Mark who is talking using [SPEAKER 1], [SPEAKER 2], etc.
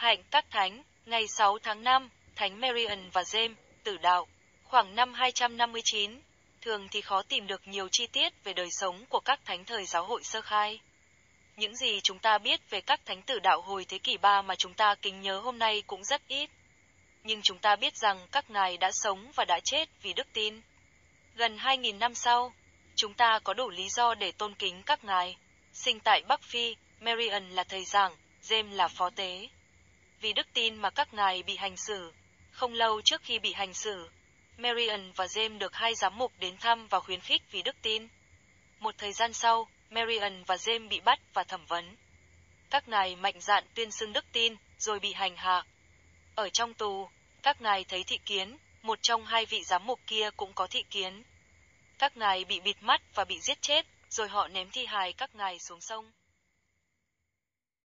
[SPEAKER 1] Hạnh các thánh, ngày 6 tháng 5, Thánh Marian và James, tử đạo, khoảng năm 259. Thường thì khó tìm được nhiều chi tiết về đời sống của các thánh thời giáo hội sơ khai. Những gì chúng ta biết về các thánh tử đạo hồi thế kỷ 3 mà chúng ta kính nhớ hôm nay cũng rất ít. Nhưng chúng ta biết rằng các ngài đã sống và đã chết vì đức tin. Gần 2.000 năm sau, chúng ta có đủ lý do để tôn kính các ngài. Sinh tại Bắc Phi, Marian là thầy giảng, James là phó tế. Vì đức tin mà các ngài bị hành xử, không lâu trước khi bị hành xử, Marian và James được hai giám mục đến thăm và khuyến khích vì đức tin. Một thời gian sau, Marian và James bị bắt và thẩm vấn. Các ngài mạnh dạn tuyên xưng đức tin, rồi bị hành hạ. Ở trong tù, các ngài thấy thị kiến, một trong hai vị giám mục kia cũng có thị kiến. Các ngài bị bịt mắt và bị giết chết, rồi họ ném thi hài các ngài xuống sông.